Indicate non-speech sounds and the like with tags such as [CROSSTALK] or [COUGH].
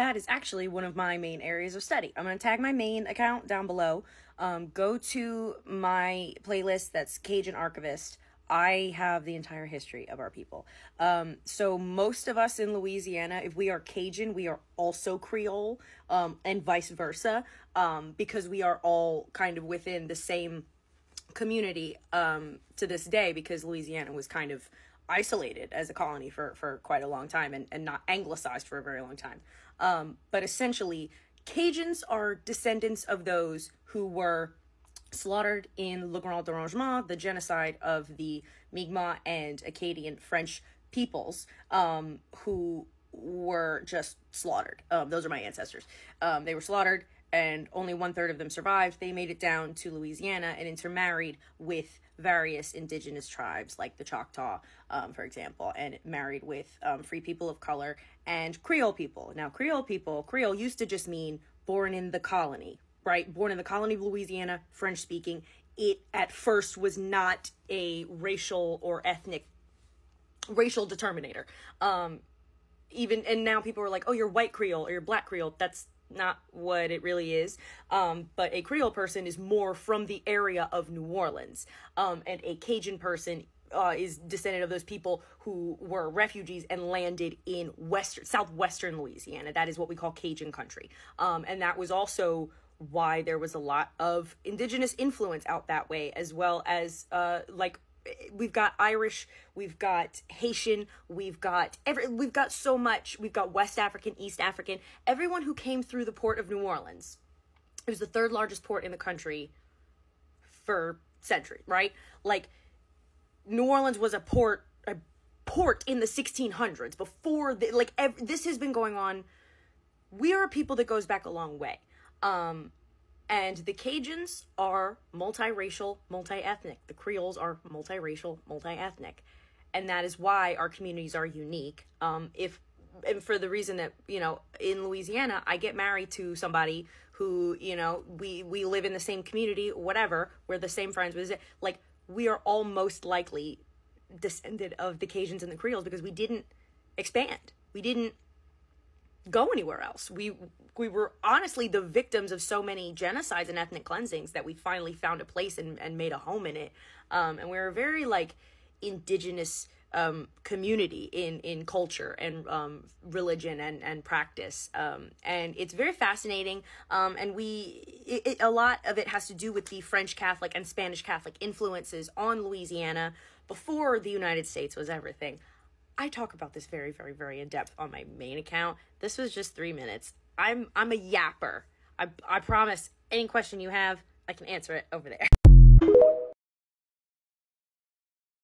that is actually one of my main areas of study. I'm going to tag my main account down below. Um, go to my playlist that's Cajun Archivist. I have the entire history of our people. Um, so most of us in Louisiana, if we are Cajun, we are also Creole, um, and vice versa, um, because we are all kind of within the same community um, to this day. Because Louisiana was kind of isolated as a colony for for quite a long time and and not anglicized for a very long time. Um, but essentially, Cajuns are descendants of those who were slaughtered in Le Grand Derangement, the genocide of the Mi'kmaq and Acadian French peoples, um, who were just slaughtered. Um, those are my ancestors. Um, they were slaughtered, and only one third of them survived. They made it down to Louisiana and intermarried with various indigenous tribes, like the Choctaw, um, for example, and married with um, free people of color and Creole people. Now, Creole people, Creole used to just mean born in the colony, right? Born in the colony of Louisiana, French speaking. It at first was not a racial or ethnic racial determinator. Um, even and now people are like, "Oh, you're white Creole or you're black Creole." That's not what it really is. Um, but a Creole person is more from the area of New Orleans, um, and a Cajun person uh, is descendant of those people who were refugees and landed in western southwestern Louisiana. That is what we call Cajun country, um, and that was also why there was a lot of indigenous influence out that way, as well as uh, like we've got Irish, we've got Haitian, we've got every we've got so much. We've got West African, East African, everyone who came through the port of New Orleans. It was the third largest port in the country for centuries, right? Like New Orleans was a port a port in the 1600s before the, like ev- this has been going on we are a people that goes back a long way. Um and the Cajuns are multiracial, multi-ethnic. The Creoles are multiracial, multi-ethnic. And that is why our communities are unique. Um, if and for the reason that you know in Louisiana, I get married to somebody who you know we we live in the same community, whatever. We're the same friends. With it. like we are all most likely descended of the Cajuns and the Creoles because we didn't expand. We didn't go anywhere else. We we were honestly the victims of so many genocides and ethnic cleansings that we finally found a place and, and made a home in it. Um, and we are a very like indigenous um, community in in culture and um, religion and and practice. Um, and it's very fascinating. Um, and we it, it, a lot of it has to do with the French Catholic and Spanish Catholic influences on Louisiana before the United States was everything. I talk about this very, very, very in depth on my main account. This was just three minutes. I'm I'm a yapper. I I promise. Any question you have, I can answer it over there. [LAUGHS]